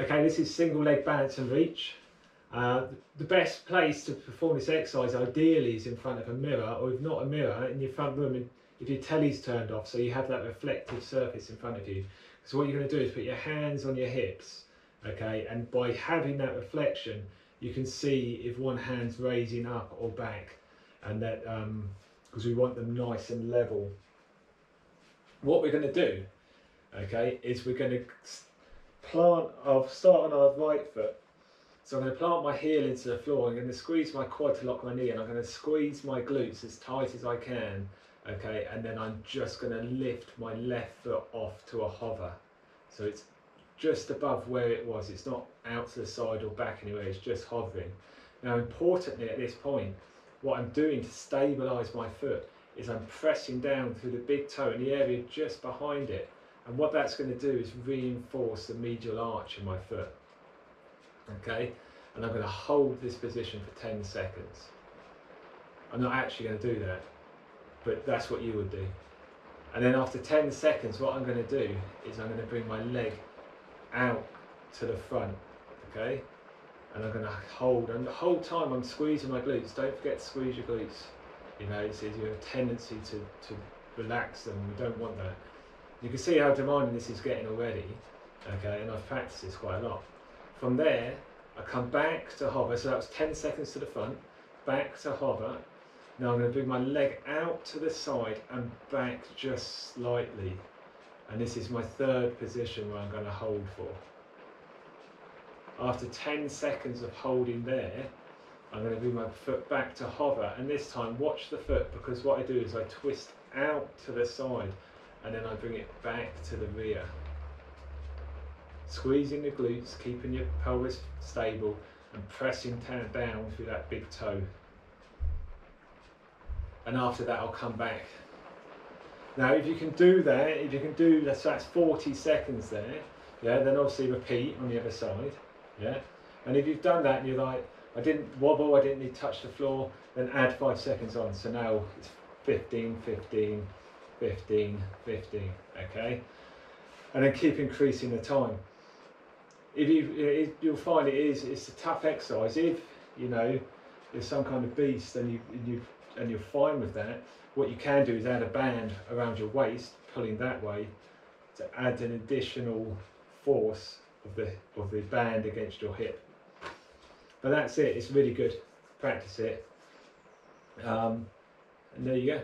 Okay, this is single leg balance and reach. Uh, the best place to perform this exercise ideally is in front of a mirror or if not a mirror in your front room and if your telly's turned off so you have that reflective surface in front of you. So what you're going to do is put your hands on your hips okay and by having that reflection you can see if one hand's raising up or back and that because um, we want them nice and level. What we're going to do okay is we're going to plant, I'll start on our right foot. So I'm going to plant my heel into the floor. I'm going to squeeze my quad to lock my knee and I'm going to squeeze my glutes as tight as I can. Okay, and then I'm just going to lift my left foot off to a hover. So it's just above where it was. It's not out to the side or back anywhere, it's just hovering. Now importantly at this point, what I'm doing to stabilise my foot is I'm pressing down through the big toe in the area just behind it and what that's going to do is reinforce the medial arch of my foot. Okay, and I'm going to hold this position for 10 seconds. I'm not actually going to do that, but that's what you would do. And then after 10 seconds, what I'm going to do is I'm going to bring my leg out to the front, okay? And I'm going to hold, and the whole time I'm squeezing my glutes. Don't forget to squeeze your glutes. You know, it's, you have a tendency to, to relax them. We don't want that. You can see how demanding this is getting already, okay, and I've practiced this quite a lot. From there, I come back to hover, so that was 10 seconds to the front, back to hover. Now I'm going to bring my leg out to the side and back just slightly. And this is my third position where I'm going to hold for. After 10 seconds of holding there, I'm going to bring my foot back to hover. And this time, watch the foot because what I do is I twist out to the side and then I bring it back to the rear. Squeezing the glutes, keeping your pelvis stable and pressing down through that big toe. And after that I'll come back. Now if you can do that, if you can do that, so that's 40 seconds there, yeah, then obviously repeat on the other side, yeah. And if you've done that and you're like, I didn't wobble, I didn't need to touch the floor, then add five seconds on. So now it's 15, 15, 15, 15, okay? And then keep increasing the time. If you, you'll find it is, it's a tough exercise. If, you know, you're some kind of beast and, you, and you, and you're fine with that, what you can do is add a band around your waist, pulling that way, to add an additional force of the, of the band against your hip. But that's it, it's really good. Practice it. Um, and there you go.